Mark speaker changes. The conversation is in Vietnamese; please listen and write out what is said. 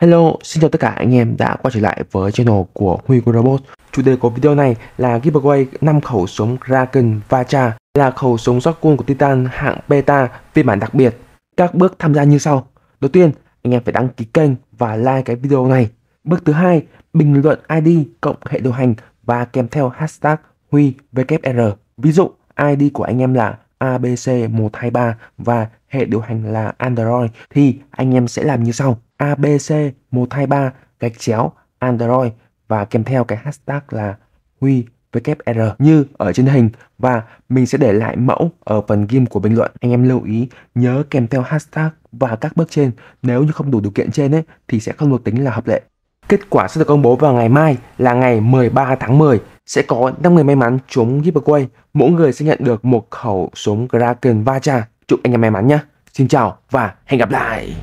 Speaker 1: Hello, xin chào tất cả anh em đã quay trở lại với channel của Huy Robot. Chủ đề của video này là giveaway 5 khẩu súng Kraken Vacha là khẩu súng shotgun của Titan hạng beta phiên bản đặc biệt. Các bước tham gia như sau. Đầu tiên, anh em phải đăng ký kênh và like cái video này. Bước thứ hai, bình luận ID cộng hệ điều hành và kèm theo hashtag Huy WR. Ví dụ, ID của anh em là ABC123 và hệ điều hành là Android thì anh em sẽ làm như sau. ABC123 gạch chéo Android và kèm theo cái hashtag là Huy WR như ở trên hình và mình sẽ để lại mẫu ở phần ghim của bình luận. Anh em lưu ý, nhớ kèm theo hashtag và các bước trên. Nếu như không đủ điều kiện trên ấy, thì sẽ không được tính là hợp lệ. Kết quả sẽ được công bố vào ngày mai, là ngày 13 tháng 10. Sẽ có 5 người may mắn trúng giveaway. Mỗi người sẽ nhận được một khẩu súng Kraken Vacha. Chúc anh em may mắn nhé. Xin chào và hẹn gặp lại.